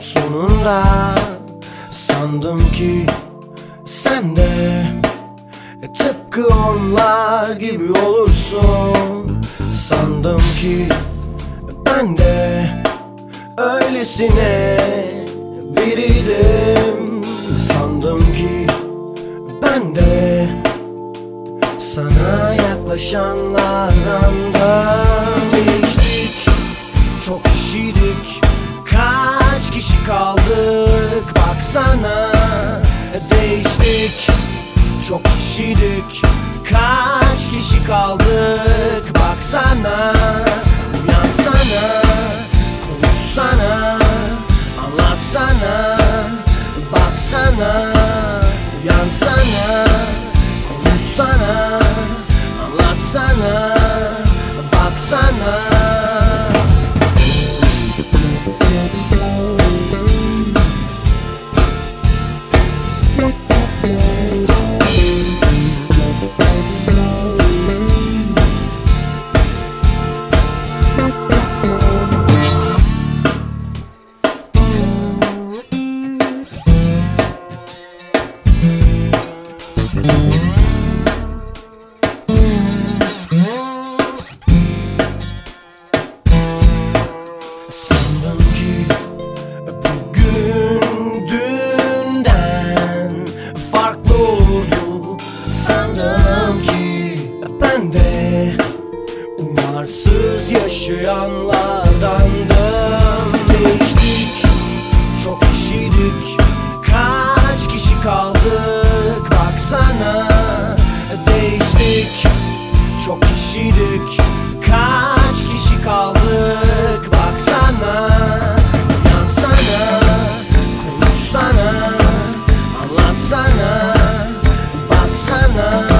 sonra Sandım ki sen de e, tıpkı onlar gibi olursun. Sandım ki ben de öylesine biriydim. Sandım ki ben de sana yaklaşanlardan baksana Değiştik Çok kişiydik. Kaç kişi kaldık? Baksana Uyansana Konuşsana Anlatsana Baksana sensiz yaşayanlardandım Değiştik, çok kişiydik. Kaç kişi kaldık? Baksana. Değiştik, çok kişiydik. Kaç kişi kaldık? Baksana. Yansana, konuşsana. Anlatsana, baksana.